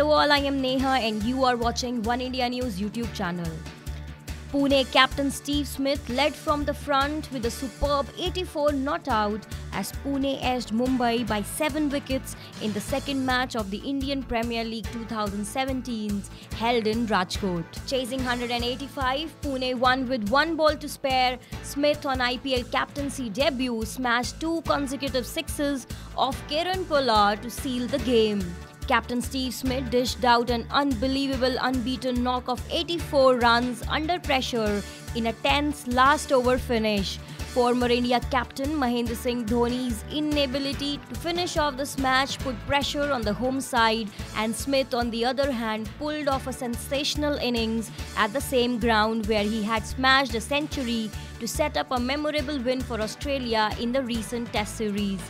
all, I am Neha and you are watching One India News YouTube channel. Pune captain Steve Smith led from the front with a superb 84 not out as Pune edged Mumbai by 7 wickets in the second match of the Indian Premier League 2017 held in Rajkot. Chasing 185, Pune won with one ball to spare. Smith on IPL captaincy debut smashed two consecutive sixes off Kieron Pollard to seal the game. Captain Steve Smith dished out an unbelievable unbeaten knock of 84 runs under pressure in a tense last over finish. Former India captain Mahendra Singh Dhoni's inability to finish off this match put pressure on the home side, and Smith, on the other hand, pulled off a sensational innings at the same ground where he had smashed a century to set up a memorable win for Australia in the recent Test series.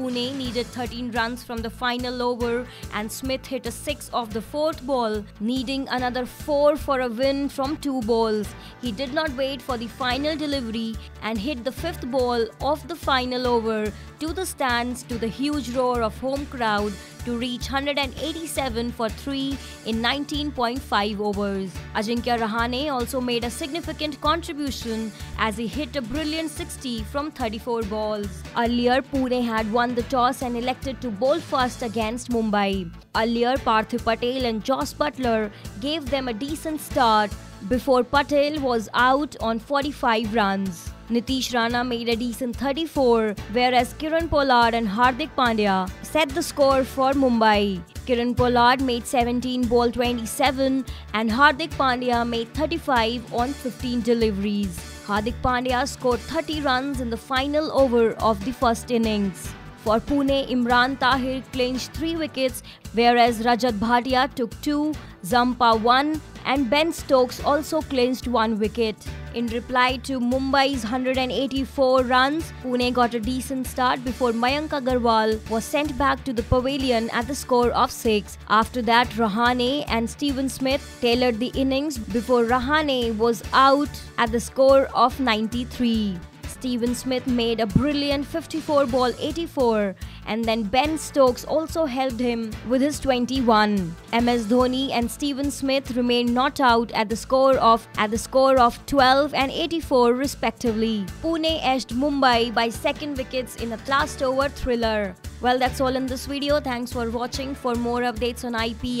Pune needed 13 runs from the final over and Smith hit a 6 off the fourth ball, needing another 4 for a win from 2 balls. He did not wait for the final delivery and hit the fifth ball off the final over to the stands to the huge roar of home crowd to reach 187 for 3 in 19.5 overs. Ajinkya Rahane also made a significant contribution as he hit a brilliant 60 from 34 balls. Earlier, Pune had won the toss and elected to bowl first against Mumbai. Earlier, Parthiv Patel and Jos Buttler gave them a decent start before Patel was out on 45 runs. Nitish Rana made a decent 34, whereas Kieron Pollard and Hardik Pandya set the score for Mumbai. Kieron Pollard made 17 ball 27 and Hardik Pandya made 35 on 15 deliveries. Hardik Pandya scored 30 runs in the final over of the first innings. For Pune, Imran Tahir clinched 3 wickets, whereas Rajat Bhatia took 2, Zampa 1, and Ben Stokes also clinched 1 wicket. In reply to Mumbai's 184 runs, Pune got a decent start before Mayank Agarwal was sent back to the pavilion at the score of 6. After that, Rahane and Steven Smith tailored the innings before Rahane was out at the score of 93. Steven Smith made a brilliant 54 ball 84 and then Ben Stokes also helped him with his 21. MS Dhoni and Steven Smith remained not out at the score of at the score of 12 and 84 respectively. Pune edged Mumbai by second wickets in a last over thriller. Well that's all in this video. Thanks for watching. For more updates on IPL